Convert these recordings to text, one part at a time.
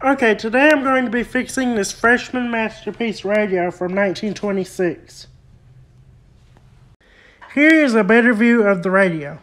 Okay, today I'm going to be fixing this Freshman Masterpiece radio from 1926. Here is a better view of the radio.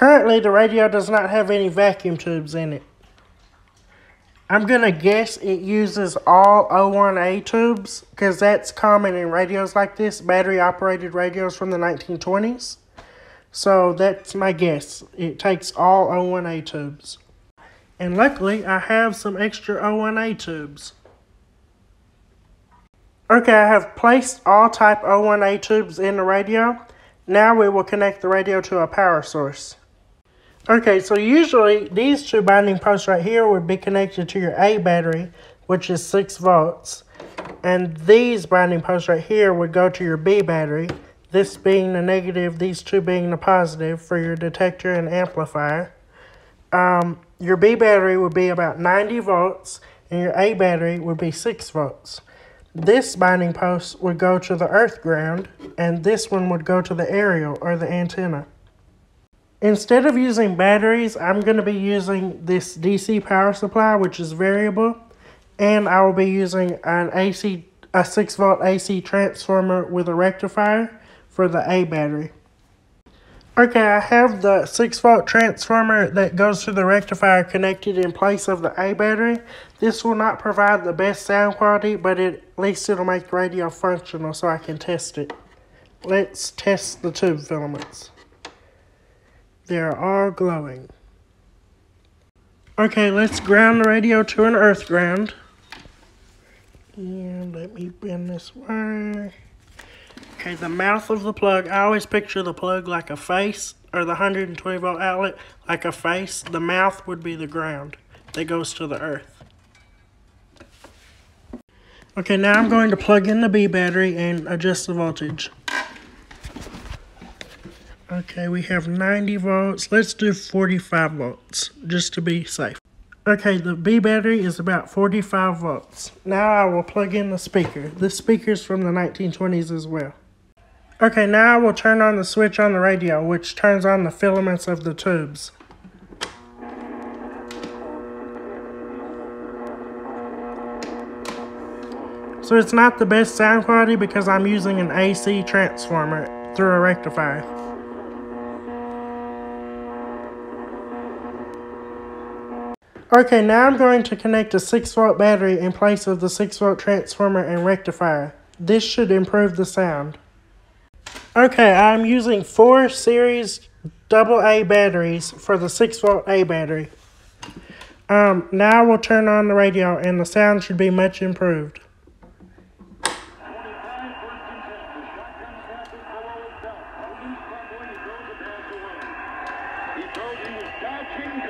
Currently, the radio does not have any vacuum tubes in it. I'm going to guess it uses all 01A tubes because that's common in radios like this, battery operated radios from the 1920s. So that's my guess. It takes all 01A tubes. And luckily, I have some extra 01A tubes. Okay, I have placed all type 01A tubes in the radio. Now we will connect the radio to a power source. Okay, so usually these two binding posts right here would be connected to your A battery, which is 6 volts. And these binding posts right here would go to your B battery, this being the negative, these two being the positive for your detector and amplifier. Um, your B battery would be about 90 volts, and your A battery would be 6 volts. This binding post would go to the earth ground, and this one would go to the aerial or the antenna. Instead of using batteries, I'm going to be using this DC power supply, which is variable, and I will be using an AC, a 6 volt AC transformer with a rectifier for the A battery. Okay, I have the 6 volt transformer that goes to the rectifier connected in place of the A battery. This will not provide the best sound quality, but it, at least it'll make the radio functional so I can test it. Let's test the tube filaments. They're all glowing. Okay, let's ground the radio to an earth ground. And let me bend this wire. Okay, the mouth of the plug, I always picture the plug like a face, or the 120 volt outlet like a face. The mouth would be the ground that goes to the earth. Okay, now I'm going to plug in the B battery and adjust the voltage. Okay, we have 90 volts. Let's do 45 volts, just to be safe. Okay, the B battery is about 45 volts. Now I will plug in the speaker. This speaker is from the 1920s as well. Okay, now I will turn on the switch on the radio, which turns on the filaments of the tubes. So it's not the best sound quality because I'm using an AC transformer through a rectifier. Okay, now I'm going to connect a 6 volt battery in place of the 6 volt transformer and rectifier. This should improve the sound. Okay, I'm using four series AA batteries for the 6 volt A battery. Um, now we'll turn on the radio and the sound should be much improved. in the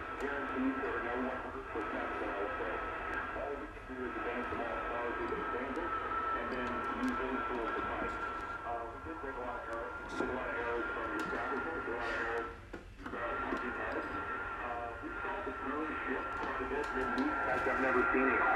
I've never seen it.